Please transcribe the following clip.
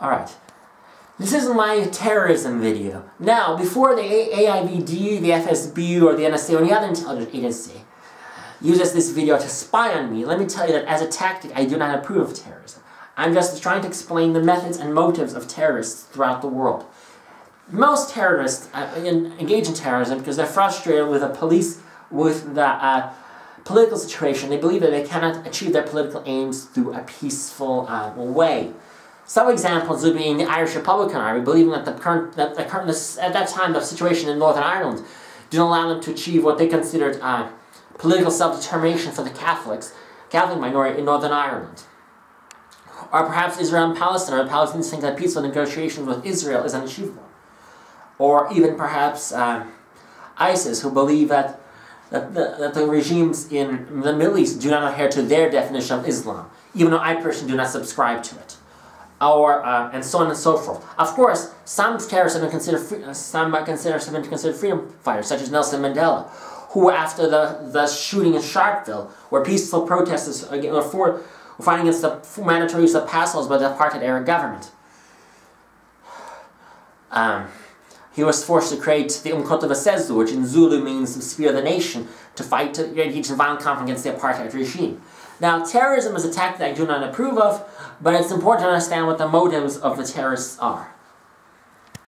Alright. This is my terrorism video. Now, before the AIVD, the FSB, or the NSA, or any other intelligence agency uses this video to spy on me, let me tell you that as a tactic, I do not approve of terrorism. I'm just trying to explain the methods and motives of terrorists throughout the world. Most terrorists uh, engage in terrorism because they're frustrated with the police, with the uh, political situation. They believe that they cannot achieve their political aims through a peaceful uh, way. Some examples would be in the Irish Republican Army, believing that the current, that the current, at that time, the situation in Northern Ireland didn't allow them to achieve what they considered uh, political self-determination for the Catholics, Catholic minority in Northern Ireland. Or perhaps Israel and Palestine, or the Palestinians think that peaceful negotiations with Israel is unachievable. Or even perhaps uh, ISIS, who believe that, that, the, that the regimes in the Middle East do not adhere to their definition of Islam, even though I personally do not subscribe to it or uh, and so on and so forth. Of course, some terrorists have been considered uh, some considered have been considered freedom fighters, such as Nelson Mandela, who after the the shooting in Sharpeville, where peaceful protesters were for were fighting against the mandatory use of pass laws by the apartheid-era government. Um, he was forced to create the Umkhonto we Sizwe, which in Zulu means the spear of the nation, to fight to engage in violent conflict against the apartheid regime. Now, terrorism is a tactic I do not approve of, but it's important to understand what the motives of the terrorists are.